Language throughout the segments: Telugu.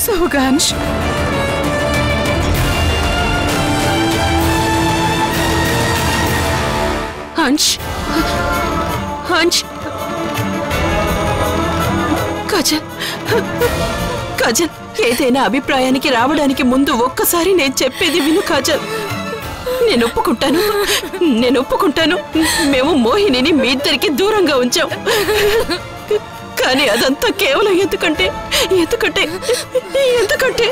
చూసావుగా హంష్ హంష్ కజన్ కజన్ ఏదైనా అభిప్రాయానికి రావడానికి ముందు ఒక్కసారి నేను చెప్పేది విను కాజల్ నేను ఒప్పుకుంటాను. నేను ఒప్పుకుంటాను. మేము మోహినిని మీ ఇద్దరికి దూరంగా ఉంచాం. కానీ అదంతా కేవలం ఎందుకంటే ఎందుకంటే ఎందుకంటే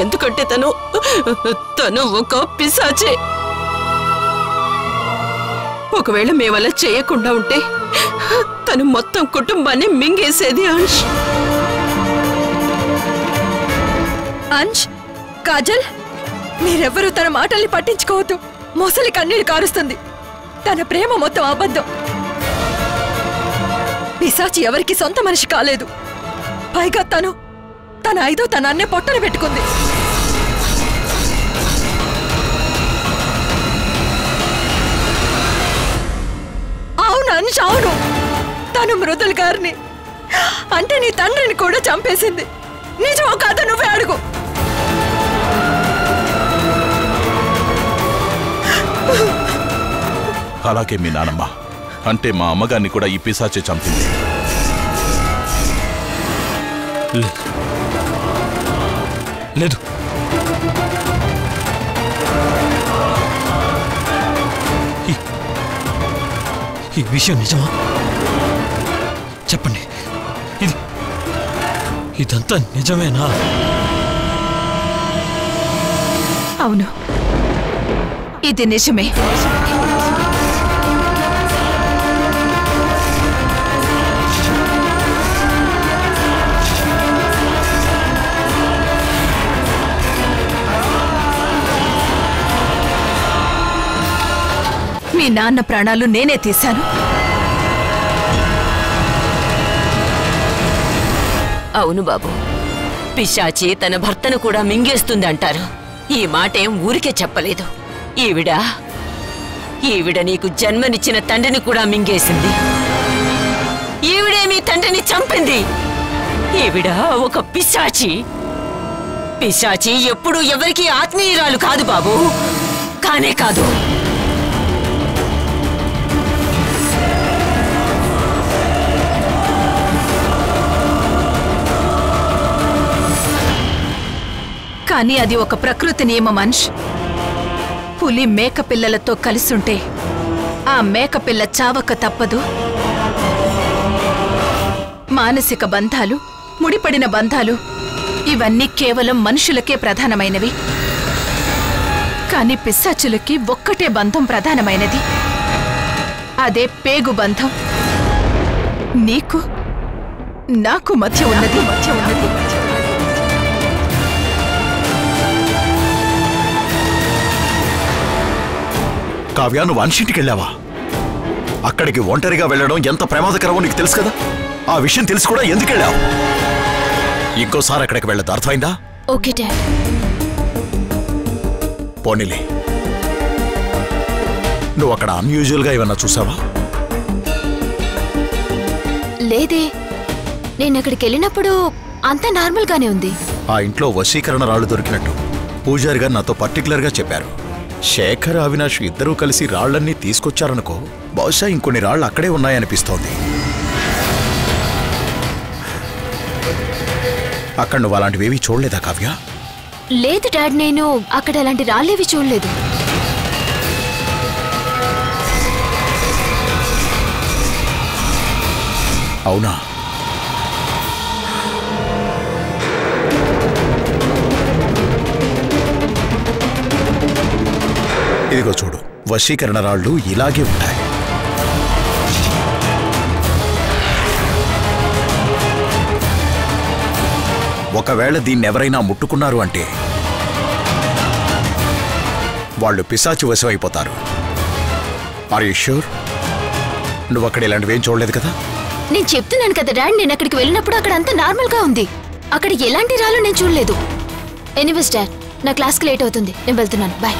ఎందుకంటే తను తను ఒక పిశాచే. ఒకవేళ మేము అలా చేయకుండా ఉంటే తను మొత్తం కుటుంబాన్ని మింగేసేది అంశ్. అంష్ కాజల్ మీరెవ్వరూ తన మాటల్ని పట్టించుకోవద్దు. మొసలి కన్నీరు కారుస్తుంది. తన ప్రేమ మొత్తం అబద్ధం. పిశాచి ఎవరికి సొంత మనిషి కాలేదు. పైగా తను తన ఐదో తన అన్నే పొట్టను పెట్టుకుంది. అవును అంశ్ అవును. తను మృదుల్ గారిని అంటే నీ తండ్రిని కూడా చంపేసింది. నిజమో కాదు నువ్వే అడుగు. అలాగే మీ నానమ్మ. అంటే మా అమ్మగారిని కూడా ఈ పిశాచే చంపింది. లేదు. లేదు ఈ- ఈ విషయం నిజమా? చెప్పండి. ఇది ఇదంతా నిజమేనా? అవును. ఇది నిజమే. మీ నాన్న ప్రాణాలు నేనే తీశాను. అవును బాబు. పిశాచి తన భర్తను కూడా మింగేస్తుంది అంటారు ఈ మాటేం ఊరికే చెప్పలేదు. ఈవిడ ఈవిడ నీకు జన్మనిచ్చిన తండ్రిని కూడా మింగేసింది. ఈవిడే మీ తండ్రిని చంపింది. ఈవిడ ఒక పిశాచి. పిశాచి ఎప్పుడూ ఎవరికీ ఆత్మీయురాలు కాదు బాబు. కానే కాదు. కానీ అది ఒక ప్రకృతి నియమం అంశ్. పులి మేకపిల్లలతో కలిసుంటే ఆ మేకపిల్ల చావక తప్పదు. మానసిక బంధాలు ముడిపడిన బంధాలు ఇవన్నీ కేవలం మనుషులకే ప్రధానమైనవి. కానీ పిశాచులకి ఒక్కటే బంధం ప్రధానమైనది. అదే పేగు బంధం. నీకు నాకు మధ్య ఉన్నది మధ్య ఉన్నది. కావ్య నువ్వు అన్షింటికి వెళ్ళావా అక్కడికి ఒంటరిగా వెళ్ళడం ఎంత ప్రమాదకరమో నీకు తెలుసు కదా? ఆ విషయం తెలిసి కూడా ఎందుకు వెళ్ళావు ఇంకోసారి అక్కడికి వెళ్ళదు అర్థమైందా? Okay dad. పోనీలే. నువ్వు అక్కడ అన్యూజువల్గా ఏమన్నా చూసావా? లేదే. నేను అక్కడికి వెళ్ళినప్పుడు అంతా నార్మల్ గానే ఉంది. ఆ ఇంట్లో వశీకరణ రాళ్ళు దొరికినట్టు పూజారి గారు నాతో పర్టికులర్గా చెప్పారు. శేఖర్ అవినాష్ ఇద్దరూ కలిసి రాళ్ళన్నీ తీసుకొచ్చారనుకో బహుశా ఇంకొన్ని రాళ్ళు అక్కడే ఉన్నాయనిపిస్తోంది. అక్కడ నువ్వు అలాంటివేమీ చూడలేదా కావ్య? లేదు డాడ్ నేను అక్కడ అలాంటి రాళ్ళేవి చూడలేదు. అవునా? వశీకరణ రాళ్ళు ఇలాగే ఉంటాయి. ఒకవేళ దీన్ని ఎవరైనా ముట్టుకున్నారు అంటే వాళ్ళు పిశాచి వశమైపోతారు. అయిపోతారు ఆర్ యూ షూర్ నువ్వు అక్కడ ఇలాంటివేం చూడలేదు కదా? నేను చెప్తున్నాను కదా డాడ్ నేను అక్కడికి వెళ్ళినప్పుడు అక్కడ అంతా నార్మల్గా ఉంది. అక్కడ ఎలాంటి రాళ్ళు నేను చూడలేదు. ఎనీవేస్ డాడ్ నా క్లాస్కి లేట్ అవుతుంది. నేను వెళ్తున్నాను. బాయ్